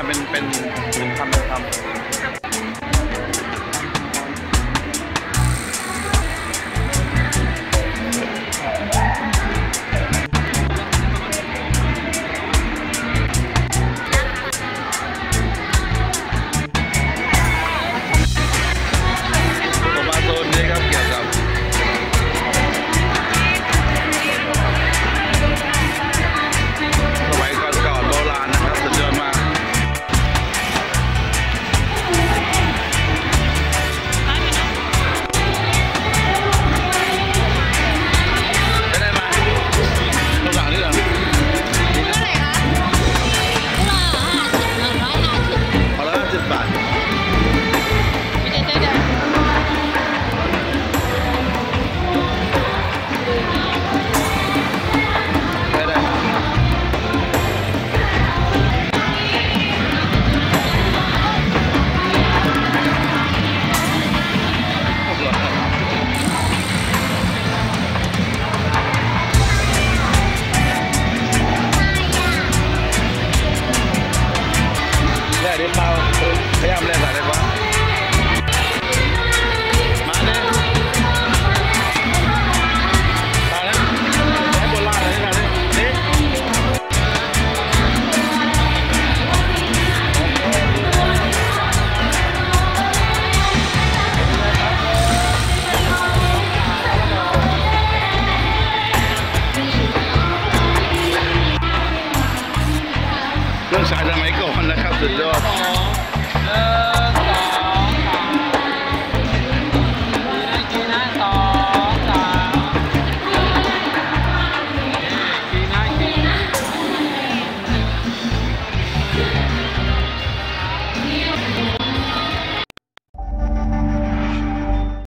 ทำเป็นเป็นเหมืนคำเป็นทำ the Dutch.